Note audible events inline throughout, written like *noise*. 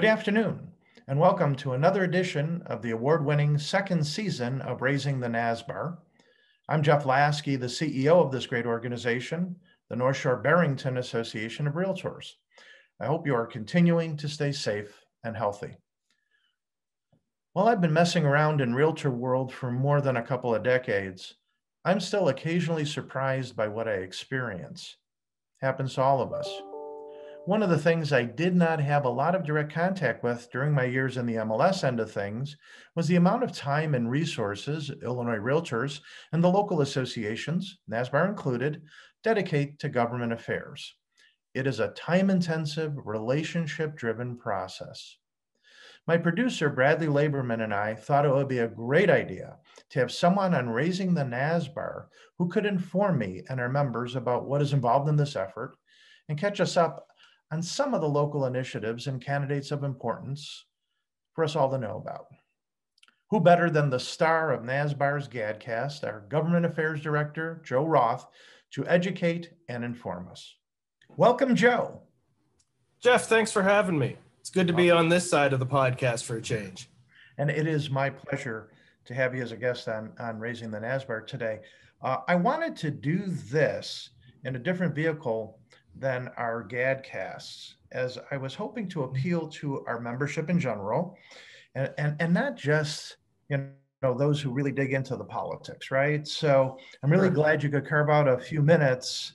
Good afternoon, and welcome to another edition of the award winning second season of Raising the NSBAR. I'm Jeff Lasky, the CEO of this great organization, the North Shore Barrington Association of Realtors. I hope you are continuing to stay safe and healthy. While I've been messing around in realtor world for more than a couple of decades, I'm still occasionally surprised by what I experience. Happens to all of us. One of the things I did not have a lot of direct contact with during my years in the MLS end of things was the amount of time and resources Illinois realtors and the local associations, NSBAR included, dedicate to government affairs. It is a time intensive, relationship driven process. My producer, Bradley Laborman, and I thought it would be a great idea to have someone on raising the NSBAR who could inform me and our members about what is involved in this effort and catch us up on some of the local initiatives and candidates of importance for us all to know about. Who better than the star of NSBAR's GADcast, our Government Affairs Director, Joe Roth, to educate and inform us. Welcome, Joe. Jeff, thanks for having me. It's good to be on this side of the podcast for a change. And it is my pleasure to have you as a guest on, on Raising the NSBAR today. Uh, I wanted to do this in a different vehicle than our GADcasts, as I was hoping to appeal to our membership in general, and, and, and not just you know those who really dig into the politics, right? So I'm really glad you could carve out a few minutes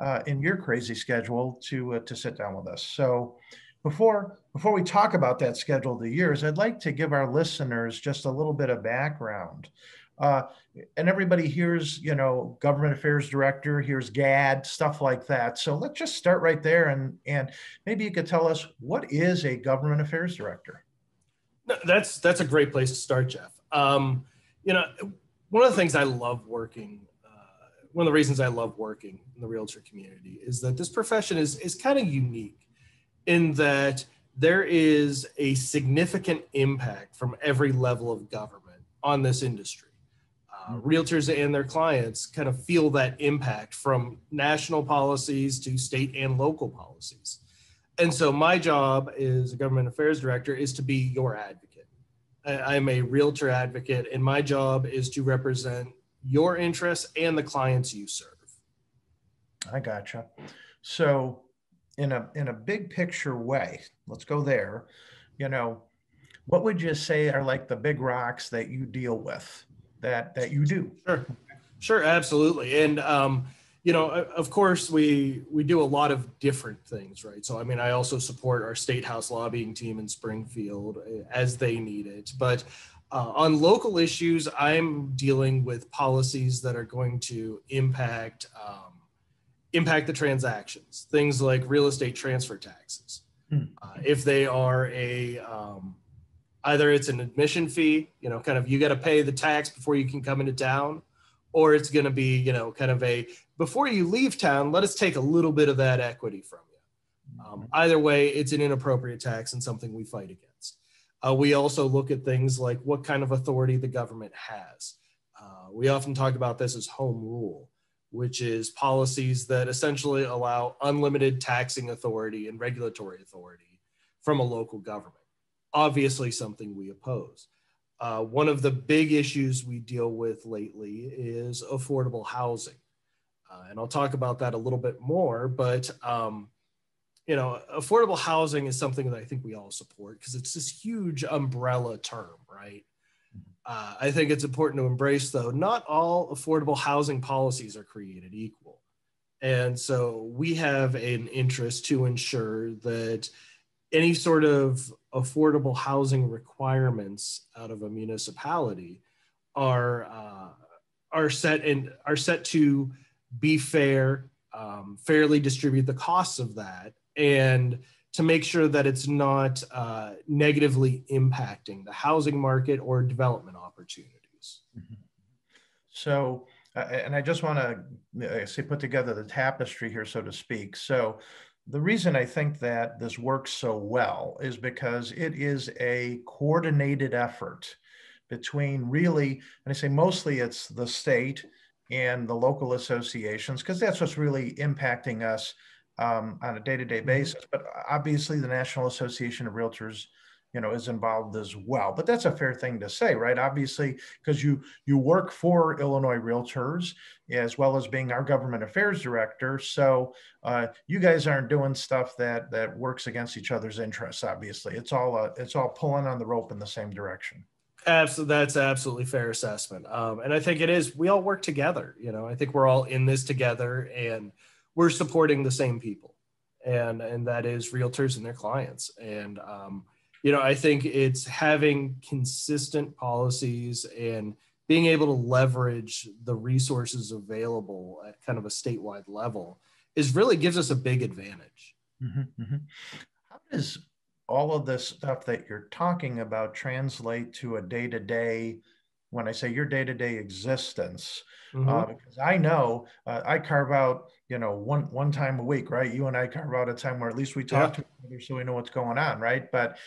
uh, in your crazy schedule to uh, to sit down with us. So before before we talk about that schedule of the years, I'd like to give our listeners just a little bit of background uh, and everybody hears, you know, government affairs director, here's GAD, stuff like that. So let's just start right there, and and maybe you could tell us what is a government affairs director. That's that's a great place to start, Jeff. Um, you know, one of the things I love working, uh, one of the reasons I love working in the realtor community is that this profession is is kind of unique in that there is a significant impact from every level of government on this industry realtors and their clients kind of feel that impact from national policies to state and local policies. And so my job as a government affairs director is to be your advocate. I'm a realtor advocate, and my job is to represent your interests and the clients you serve. I gotcha. So, in a in a big picture way, let's go there. You know, what would you say are like the big rocks that you deal with? That that you do. Sure, sure, absolutely, and um, you know, of course, we we do a lot of different things, right? So, I mean, I also support our state house lobbying team in Springfield eh, as they need it, but. Uh, on local issues, I'm dealing with policies that are going to impact um, impact the transactions. Things like real estate transfer taxes. Hmm. Uh, if they are a um, either it's an admission fee, you know, kind of you got to pay the tax before you can come into town, or it's going to be, you know, kind of a before you leave town, let us take a little bit of that equity from you. Um, either way, it's an inappropriate tax and something we fight against. Uh, we also look at things like what kind of authority the government has. Uh, we often talk about this as home rule, which is policies that essentially allow unlimited taxing authority and regulatory authority from a local government obviously something we oppose. Uh, one of the big issues we deal with lately is affordable housing. Uh, and I'll talk about that a little bit more, but um, you know, affordable housing is something that I think we all support because it's this huge umbrella term, right? Uh, I think it's important to embrace, though, not all affordable housing policies are created equal. And so we have an interest to ensure that any sort of affordable housing requirements out of a municipality are uh, are set and are set to be fair, um, fairly distribute the costs of that, and to make sure that it's not uh, negatively impacting the housing market or development opportunities. Mm-hmm. So, uh, and I just want to uh, say put together the tapestry here, so to speak. So, the reason I think that this works so well is because it is a coordinated effort between really, and I say mostly it's the state and the local associations, because that's what's really impacting us um, on a day-to-day Mm-hmm. basis. But obviously, the National Association of Realtors, you know, is involved as well. But that's a fair thing to say, right? Obviously, because you you work for Illinois Realtors as well as being our government affairs director. So uh, you guys aren't doing stuff that that works against each other's interests. Obviously, it's all uh, it's all pulling on the rope in the same direction. Absolutely, that's absolutely fair assessment. Um, and I think it is. We all work together. You know, I think we're all in this together, and we're supporting the same people, and and that is realtors and their clients. And um, you know, I think it's having consistent policies and being able to leverage the resources available at kind of a statewide level is really gives us a big advantage. Mm-hmm, mm-hmm. How does all of this stuff that you're talking about translate to a day to day? When I say your day to day existence, mm-hmm. uh, because I know uh, I carve out, you know, one one time a week, right? You and I carve out a time where at least we talk yeah. to each other so we know what's going on, right? But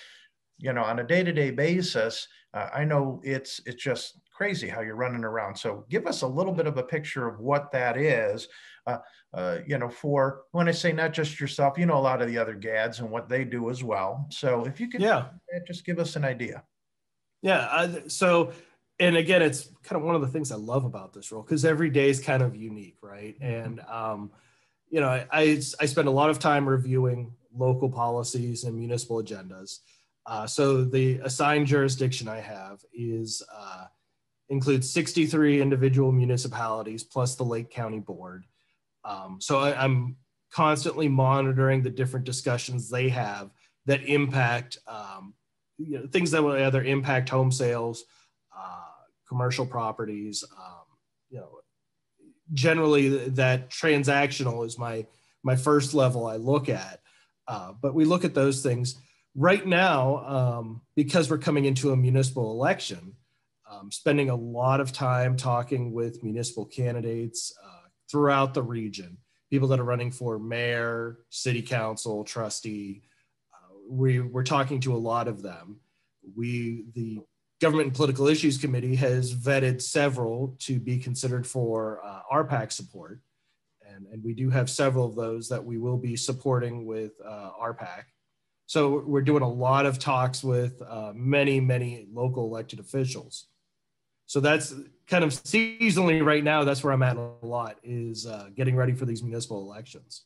you know, on a day to day basis, uh, I know it's it's just crazy how you're running around. So give us a little bit of a picture of what that is. Uh, uh, you know, for when I say not just yourself, you know, a lot of the other GADs and what they do as well. So if you could, yeah, just give us an idea. Yeah. I, so, and again, it's kind of one of the things I love about this role because every day is kind of unique, right? And um, you know, I, I I spend a lot of time reviewing local policies and municipal agendas. Uh, so the assigned jurisdiction I have is uh, includes 63 individual municipalities plus the Lake County Board. Um, so I, am constantly monitoring the different discussions they have that impact um, you know, things that will either impact home sales, uh, commercial properties. Um, you know, generally that transactional is my my first level I look at. Uh, but we look at those things right now um, because we're coming into a municipal election. Um, spending a lot of time talking with municipal candidates uh, throughout the region, people that are running for mayor, city council, trustee. Uh, we, we're talking to a lot of them. We, the Government and Political Issues Committee has vetted several to be considered for uh, RPAC support. And, and we do have several of those that we will be supporting with uh, RPAC. So we're doing a lot of talks with uh, many, many local elected officials. So that's kind of seasonally right now. That's where I'm at a lot is uh, getting ready for these municipal elections.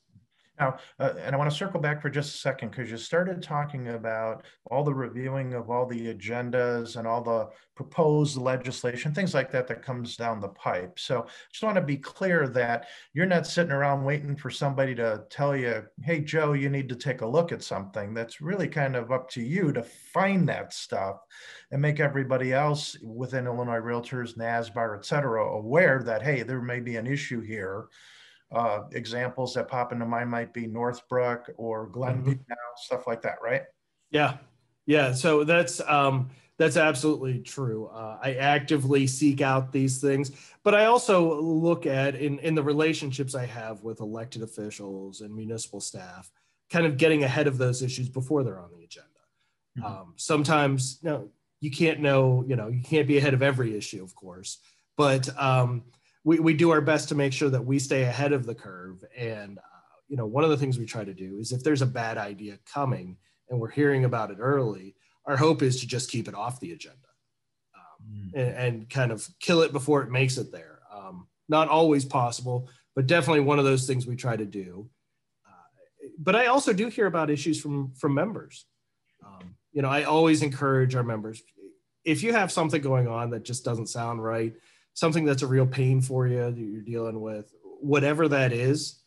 Now, uh, and I want to circle back for just a second because you started talking about all the reviewing of all the agendas and all the proposed legislation, things like that that comes down the pipe. So, just want to be clear that you're not sitting around waiting for somebody to tell you, "Hey, Joe, you need to take a look at something." That's really kind of up to you to find that stuff and make everybody else within Illinois Realtors, NSBAR, et cetera, aware that hey, there may be an issue here uh, examples that pop into mind might be Northbrook or Glenview mm-hmm. now, stuff like that, right? Yeah, yeah. So that's um, that's absolutely true. Uh, I actively seek out these things, but I also look at in in the relationships I have with elected officials and municipal staff, kind of getting ahead of those issues before they're on the agenda. Mm-hmm. Um, sometimes, you know, you can't know, you know, you can't be ahead of every issue, of course, but um, we, we do our best to make sure that we stay ahead of the curve. And, uh, you know, one of the things we try to do is if there's a bad idea coming and we're hearing about it early, our hope is to just keep it off the agenda um, mm. and, and, kind of kill it before it makes it there. Um, not always possible, but definitely one of those things we try to do. Uh, but I also do hear about issues from from members. Um, you know, I always encourage our members if you have something going on that just doesn't sound right, something that's a real pain for you that you're dealing with, whatever that is,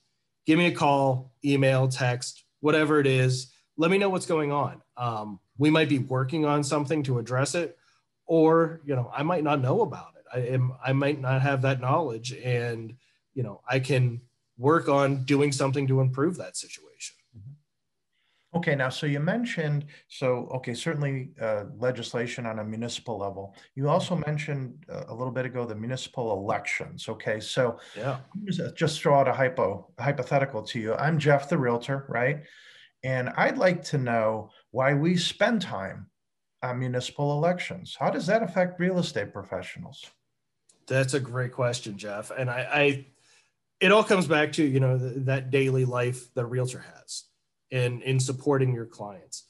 give me a call, email, text, whatever it is. Let me know what's going on. Um, we might be working on something to address it, or you know, I might not know about it. I am, I might not have that knowledge, and you know, I can work on doing something to improve that situation. Okay, now, so you mentioned, so, okay, certainly uh, legislation on a municipal level. You also mentioned uh, a little bit ago the municipal elections. Okay, so yeah, just throw out a hypo hypothetical to you. I'm Jeff the realtor, right? And I'd like to know why we spend time on municipal elections. How does that affect real estate professionals? That's a great question, Jeff. And I, I it all comes back to you know th- that daily life that a realtor has in in supporting your clients.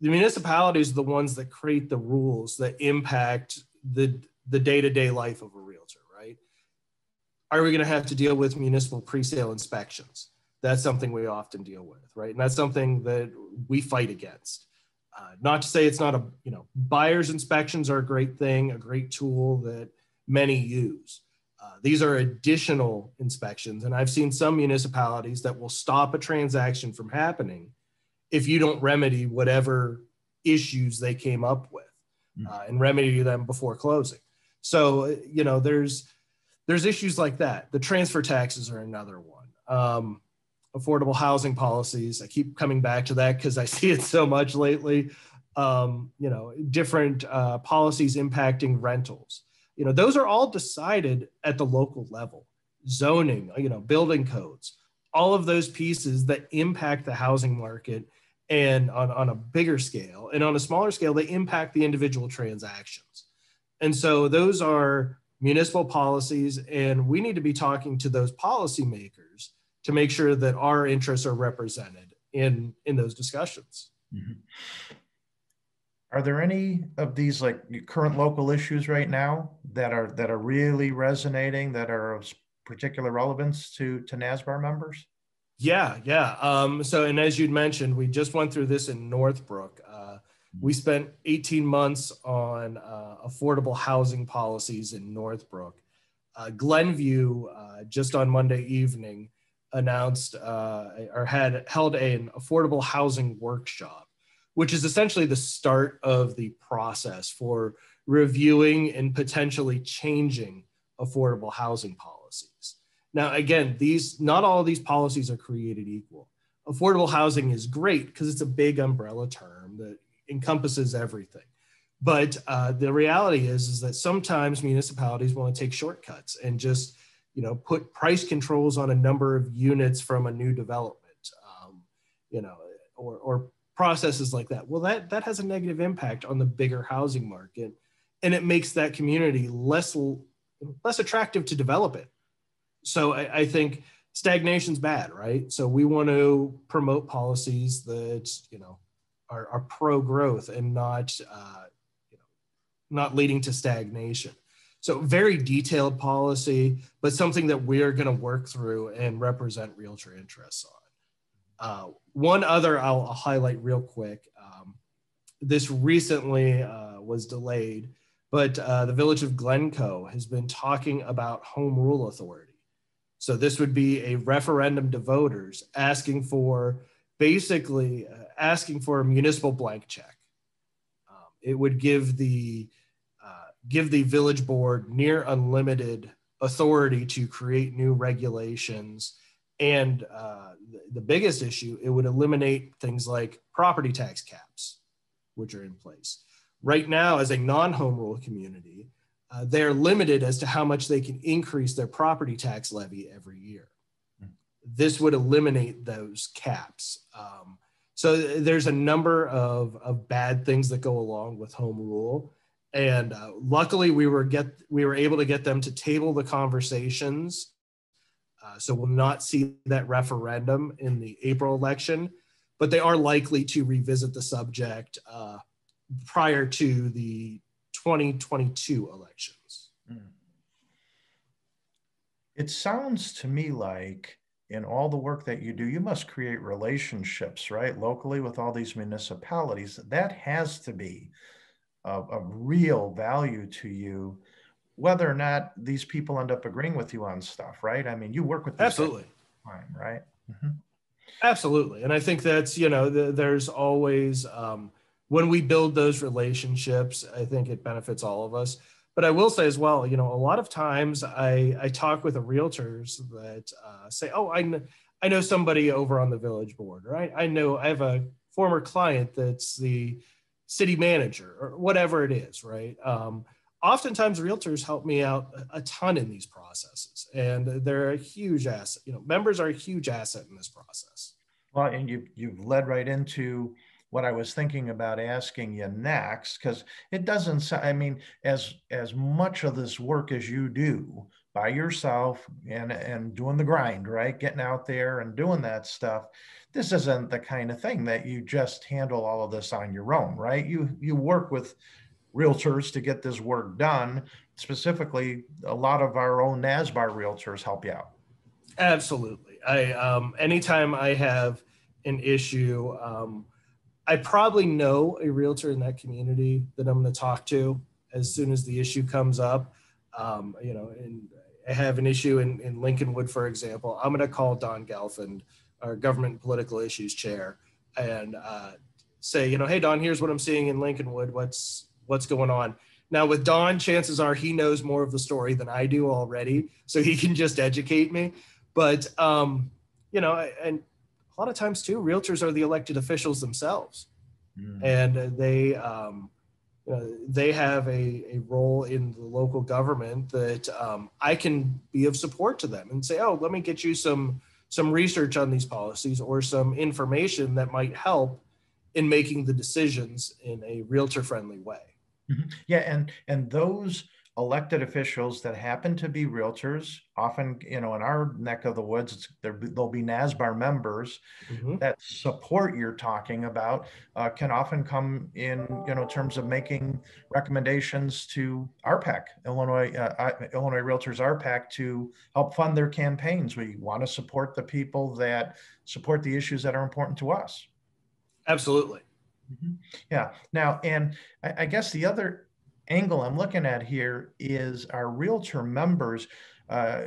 The municipalities are the ones that create the rules that impact the the day-to-day life of a realtor right? Are we going to have to deal with municipal pre-sale inspections? That's something we often deal with right? And that's something that we fight against. Uh, not to say it's not a you know buyers inspections are a great thing a great tool that many use these are additional inspections and i've seen some municipalities that will stop a transaction from happening if you don't remedy whatever issues they came up with hmm. uh, and remedy them before closing. So you know there's there's issues like that. The transfer taxes are another one. Um, affordable housing policies i keep coming back to that because i *laughs* see it so much lately. Um, you know different uh, policies impacting rentals you know those are all decided at the local level. Zoning you know building codes all of those pieces that impact the housing market and on, on a bigger scale. And on a smaller scale they impact the individual transactions. And so those are municipal policies and we need to be talking to those policymakers to make sure that our interests are represented in in those discussions. Mm-hmm. Are there any of these like current local issues right now that are that are really resonating that are of particular relevance to to NSBAR members yeah, yeah. Um, so, and as you'd mentioned, we just went through this in Northbrook. Uh, we spent 18 months on uh, affordable housing policies in Northbrook. Uh, Glenview, uh, just on Monday evening, announced uh, or had held an affordable housing workshop, which is essentially the start of the process for reviewing and potentially changing affordable housing policies. Now, again, these not all these policies are created equal. Affordable housing is great because it's a big umbrella term that encompasses everything. But uh, the reality is, is that sometimes municipalities want to take shortcuts and just, you know, put price controls on a number of units from a new development, um, you know, or, or processes like that. Well, that that has a negative impact on the bigger housing market, and it makes that community less less attractive to develop it so I, I think stagnation's bad, right? So we want to promote policies that you know are, are pro growth and not uh, you know not leading to stagnation. So very detailed policy, but something that we're going to work through and represent realtor interests on. Uh, one other I'll, I'll, highlight real quick. Um, this recently uh, was delayed, but uh, the village of Glencoe has been talking about home rule authority. So this would be a referendum to voters asking for basically uh, asking for a municipal blank check. Um, it would give the uh, give the village board near unlimited authority to create new regulations. And uh, the, the biggest issue, it would eliminate things like property tax caps, which are in place. Right now, as a non home rule community, uh, they're limited as to how much they can increase their property tax levy every year. Hmm. This would eliminate those caps. Um, so there's a number of, of bad things that go along with home rule. And uh, luckily, we were get we were able to get them to table the conversations. Uh, so we'll not see that referendum in the April election, but they are likely to revisit the subject uh, prior to the 2022 elections. Hmm. It sounds to me like in all the work that you do, you must create relationships, right, locally with all these municipalities. That has to be of, real value to you, whether or not these people end up agreeing with you on stuff, right? I mean, you work with absolutely time, right? Mm-hmm. Absolutely, and I think that's you know the, there's always um, when we build those relationships, I think it benefits all of us. But I will say as well, you know, a lot of times I, I talk with the realtors that uh, say, oh, I, kn- I know somebody over on the village board, right? I, I know I have a former client that's the city manager or whatever it is, right? Um, oftentimes realtors help me out a ton in these processes and they're a huge asset. You know, members are a huge asset in this process. Well, and you, you've led right into what I was thinking about asking you next, because it doesn't. I mean, as as much of this work as you do, by yourself and and doing the grind, right? Getting out there and doing that stuff. This isn't the kind of thing that you just handle all of this on your own, right? You you work with realtors to get this work done. Specifically, a lot of our own NSBAR realtors help you out. Absolutely. I um, anytime I have an issue, um, I probably know a realtor in that community that I'm going to talk to as soon as the issue comes up. Um, you know, and I have an issue in, in Lincolnwood, for example. I'm going to call Don Gelfand, our government and political issues chair, and uh, say, you know, hey Don, here's what I'm seeing in Lincolnwood. What's what's going on? Now with Don, chances are he knows more of the story than I do already, so he can just educate me. But um, you know, and a lot of times too, realtors are the elected officials themselves, mm. and they um, you know, they have a, a role in the local government that um, I can be of support to them and say, oh, let me get you some some research on these policies or some information that might help in making the decisions in a realtor friendly way. Mm-hmm. Yeah, and and those elected officials that happen to be realtors, often, you know, in our neck of the woods, there, they'll be NSBAR members mm-hmm. that support you're talking about, uh, can often come in, you know, terms of making recommendations to RPAC, Illinois, uh, Illinois Realtors RPAC to help fund their campaigns. We want to support the people that support the issues that are important to us. Absolutely. Mm-hmm. Yeah. Now, and I, I guess the other angle I'm looking at here is our realtor members. Uh,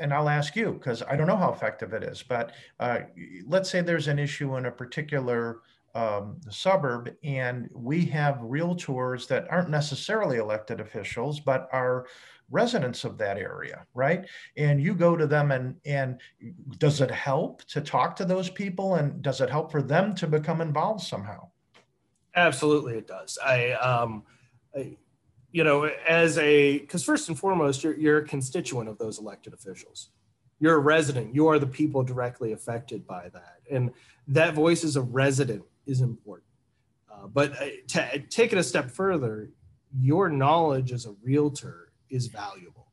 and I'll ask you because I don't know how effective it is, but uh, let's say there's an issue in a particular um, suburb and we have realtors that aren't necessarily elected officials, but are residents of that area, right? And you go to them and and does it help to talk to those people and does it help for them to become involved somehow? Absolutely, it does. I um, you know, as a, because first and foremost, you're, you're a constituent of those elected officials. You're a resident. You are the people directly affected by that. And that voice as a resident is important. Uh, but uh, to take it a step further, your knowledge as a realtor is valuable.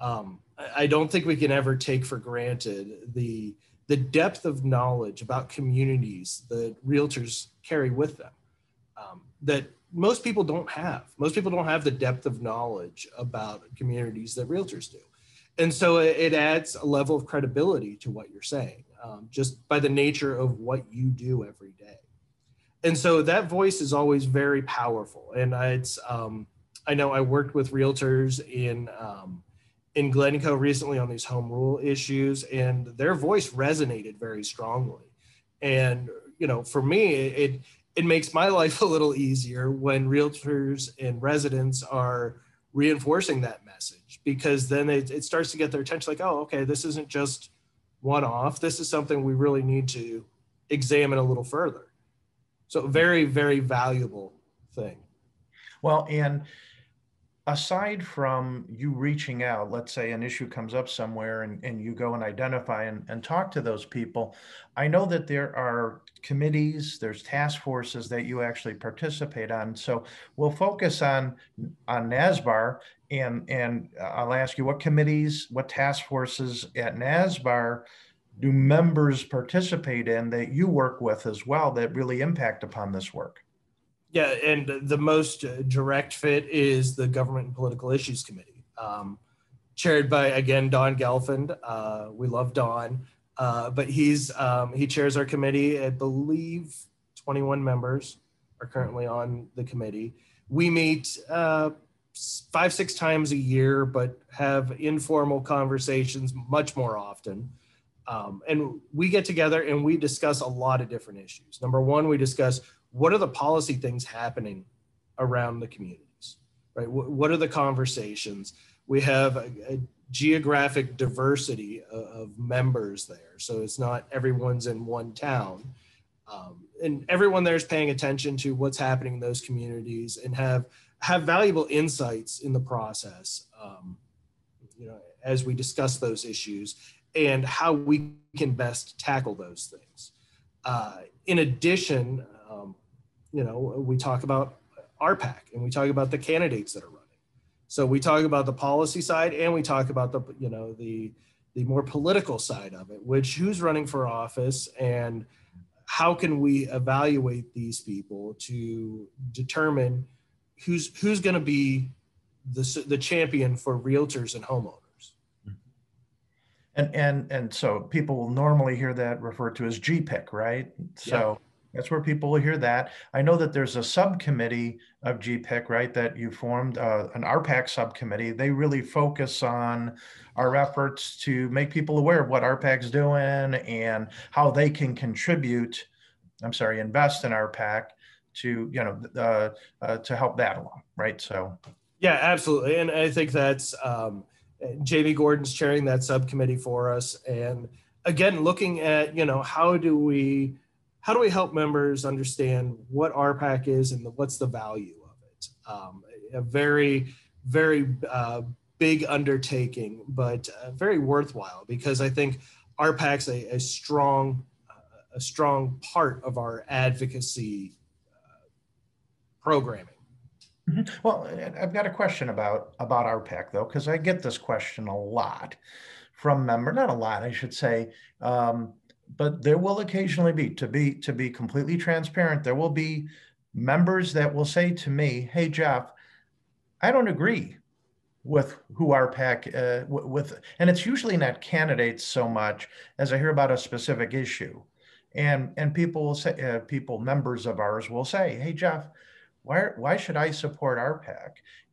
Um, I don't think we can ever take for granted the the depth of knowledge about communities that realtors carry with them. Um, that most people don't have. Most people don't have the depth of knowledge about communities that realtors do. And so it adds a level of credibility to what you're saying, um, just by the nature of what you do every day. And so that voice is always very powerful. And it's, um, I know I worked with realtors in um, in Glencoe recently on these home rule issues, and their voice resonated very strongly. And you know, for me, it it makes my life *laughs* a little easier when realtors and residents are reinforcing that message because then it, it starts to get their attention like oh okay this isn't just one off this is something we really need to examine a little further. So very very valuable thing. Well and aside from you reaching out, let's say an issue comes up somewhere and, and you go and identify and, and talk to those people, I know that there are committees, there's task forces that you actually participate on. So we'll focus on on NSBAR and and I'll ask you what committees, what task forces at NSBAR do members participate in that you work with as well that really impact upon this work? Yeah, and the most direct fit is the Government and Political Issues Committee, um, chaired by again Don Gelfand. Uh, we love Don, uh, but he's um, he chairs our committee. I believe 21 members are currently on the committee. We meet uh, five six times a year, but have informal conversations much more often. Um, and we get together and we discuss a lot of different issues. Number one, we discuss what are the policy things happening around the communities, right? What are the conversations? We have a, a geographic diversity of, of, members there. So it's not everyone's in one town. Um, and everyone there is paying attention to what's happening in those communities and have have valuable insights in the process um, you know as we discuss those issues and how we can best tackle those things uh, in addition um, you know, we talk about RPAC and we talk about the candidates that are running. So we talk about the policy side and we talk about the, you know, the the more political side of it, which who's running for office and how can we evaluate these people to determine who's who's going to be the, the champion for realtors and homeowners. And and and so people will normally hear that referred to as GPIC, right? So that's where people will hear that. I know that there's a subcommittee of GPIC, right, that you formed, uh, an RPAC subcommittee. They really focus on our efforts to make people aware of what RPAC's doing and how they can contribute, I'm sorry, invest in RPAC to, you know, uh, uh, to help that along, right? So. Yeah, absolutely. And I think that's, um, Jamie Gordon's chairing that subcommittee for us. And again, looking at, you know, how do we, how do we help members understand what RPAC is and the, what's the value of it? Um, a very, very uh, big undertaking, but uh, very worthwhile because I think RPAC's a, a strong, uh, a strong part of our advocacy uh, programming. Mm-hmm. Well, I've got a question about about RPAC though, because I get this question a lot from member, not a lot, I should say, um, but there will occasionally be to be to be completely transparent. There will be members that will say to me, "Hey, Jeff, I don't agree with who RPAC uh, with," and it's usually not candidates so much as I hear about a specific issue, and and people will say, uh, people members of ours will say, "Hey, Jeff." why why should I support RPAC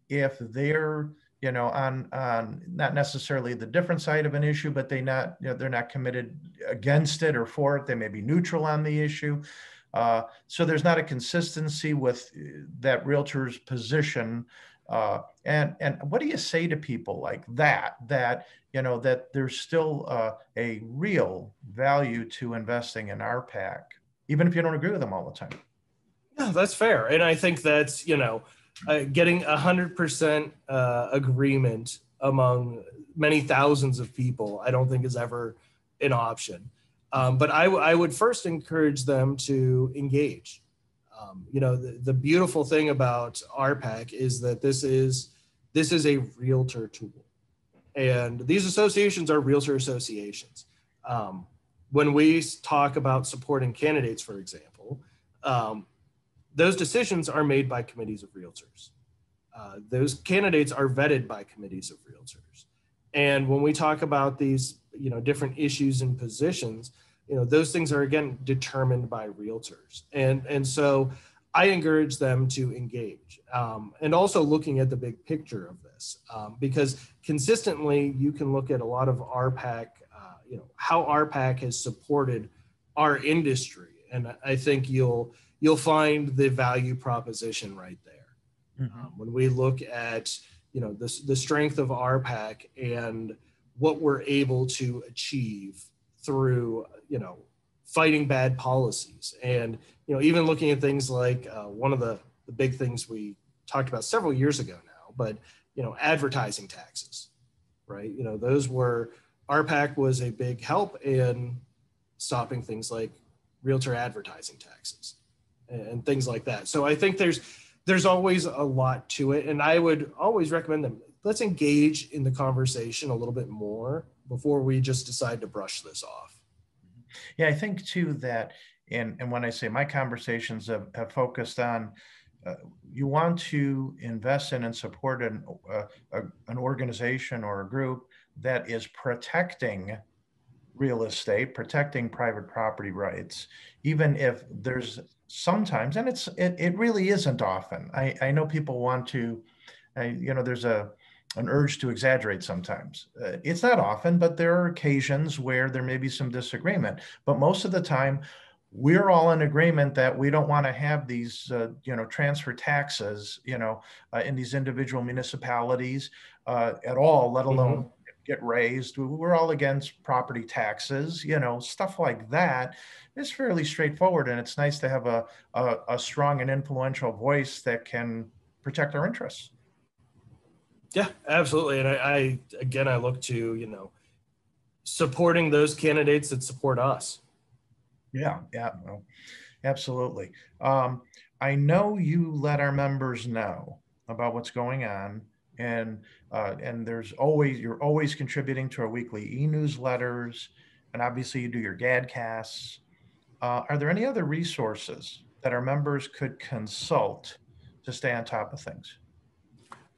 if they're you know on on not necessarily the different side of an issue, but they not you know, they're not committed against it or for it. They may be neutral on the issue. Uh, so there's not a consistency with uh, that realtor's position. Uh, and and what do you say to people like that? That you know that there's still uh, a real value to investing in RPAC, even if you don't agree with them all the time. Yeah, that's fair. And I think that's, you know, uh, getting a hundred percent uh, agreement among many thousands of people, I don't think is ever an option. Um, but I, I would first encourage them to engage. Um, you know, the, the beautiful thing about RPAC is that this is this is a realtor tool, and these associations are realtor associations. Um, when we talk about supporting candidates, for example, um, those decisions are made by committees of realtors. Uh, those candidates are vetted by committees of realtors. And when we talk about these, you know, different issues and positions, you know, those things are again determined by realtors. And and so I encourage them to engage um, and also looking at the big picture of this um, because consistently you can look at a lot of RPAC, uh, you know, how RPAC has supported our industry. And I think you'll, you'll find the value proposition right there. Mm-hmm. Um, when we look at you know the, the strength of RPAC and what we're able to achieve through you know fighting bad policies and you know even looking at things like uh, one of the, the big things we talked about several years ago now but you know advertising taxes right you know those were RPAC was a big help in stopping things like realtor advertising taxes and things like that. So I think there's there's always a lot to it, and I would always recommend them. Let's engage in the conversation a little bit more before we just decide to brush this off. Yeah, I think too that, and and when I say my conversations have, have focused on. Uh, you want to invest in and support an, uh, a, an organization or a group that is protecting real estate, protecting private property rights, even if there's sometimes, and it's it, it really isn't often. I, I know people want to, you know, there's a an urge to exaggerate sometimes. Uh, it's not often, but there are occasions where there may be some disagreement. But most of the time, we're all in agreement that we don't want to have these, uh, you know, transfer taxes, you know, uh, in these individual municipalities uh, at all, let alone mm-hmm get raised. We're all against property taxes, you know, stuff like that. It's fairly straightforward, and it's nice to have a, a, a strong and influential voice that can protect our interests. Yeah, absolutely. And I, I again, I look to you know supporting those candidates that support us. Yeah, yeah, no, absolutely. Um, I know you let our members know about what's going on and uh, and there's always you're always contributing to our weekly e-newsletters, and obviously you do your GADcasts. Uh, are there any other resources that our members could consult to stay on top of things?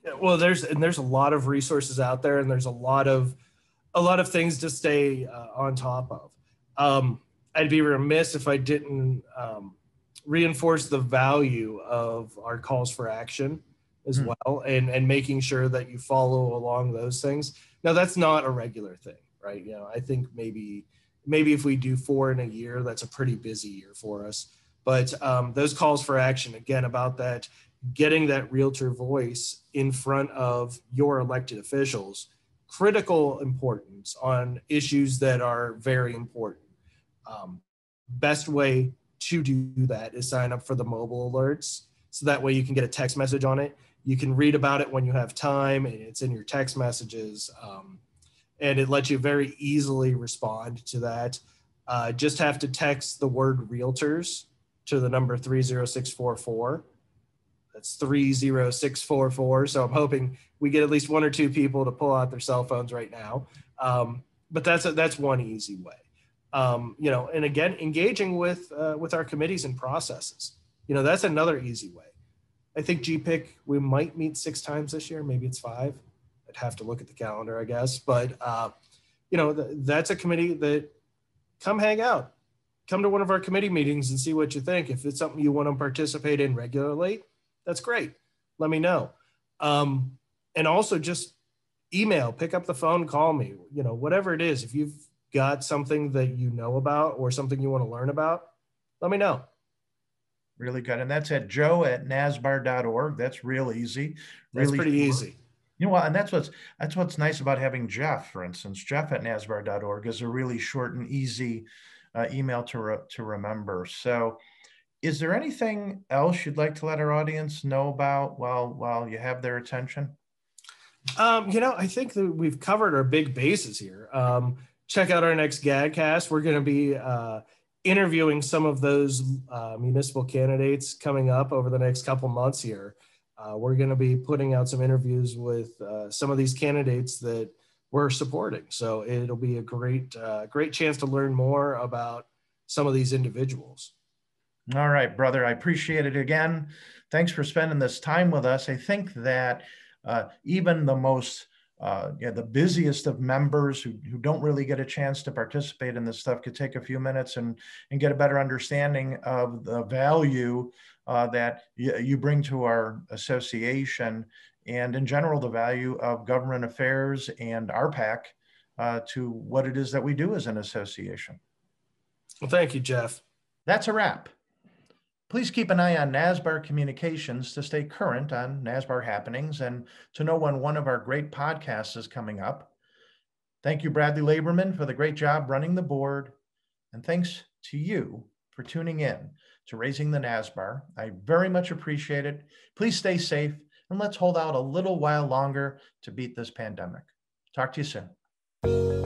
Yeah, well, there's and there's a lot of resources out there, and there's a lot of a lot of things to stay uh, on top of. Um, I'd be remiss if I didn't um, reinforce the value of our calls for action as mm. well, and and making sure that you follow along those things. Now, that's not a regular thing, right? You know, I think maybe maybe if we do four in a year, that's a pretty busy year for us. But um, those calls for action, again, about that, getting that realtor voice in front of your elected officials, critical importance on issues that are very important. Um, best way to do that is sign up for the mobile alerts. So that way you can get a text message on it. You can read about it when you have time, and it's in your text messages. Um, and it lets you very easily respond to that. Uh, just have to text the word realtors to the number 30644. That's 30644. So I'm hoping we get at least one or two people to pull out their cell phones right now. Um, but that's a, that's one easy way. Um, you know, and again, engaging with uh, with our committees and processes. You know, that's another easy way. I think GPIC we might meet six times this year. Maybe it's five. I'd have to look at the calendar, I guess. But uh, you know, th- that's a committee that come hang out, come to one of our committee meetings and see what you think. If it's something you want to participate in regularly, that's great. Let me know. Um, and also just email, pick up the phone, call me. You know, whatever it is. If you've got something that you know about or something you want to learn about, let me know. Really good. And that's at joe at nasbar.org. That's real easy. Really that's pretty easy. You know what? And that's what's that's what's nice about having Jeff, for instance. Jeff at nasbar.org is a really short and easy uh, email to re- to remember. So, is there anything else you'd like to let our audience know about while while you have their attention? Um, you know, I think that we've covered our big bases here. Um, check out our next GADcast. We're going to be uh, interviewing some of those uh, municipal candidates coming up over the next couple months here. Uh, we're going to be putting out some interviews with uh, some of these candidates that we're supporting. So it'll be a great, uh, great chance to learn more about some of these individuals. All right, brother. I appreciate it again. Thanks for spending this time with us. I think that uh, even the most uh, yeah, the busiest of members who, who don't really get a chance to participate in this stuff could take a few minutes and, and get a better understanding of the value uh, that you bring to our association and in general the value of government affairs and RPAC uh, to what it is that we do as an association. Well, thank you, Jeff. That's a wrap. Please keep an eye on NSBAR Communications to stay current on NSBAR happenings and to know when one of our great podcasts is coming up. Thank you, Bradley Laborman, for the great job running the board. And thanks to you for tuning in to Raising the NSBAR. I very much appreciate it. Please stay safe and let's hold out a little while longer to beat this pandemic. Talk to you soon.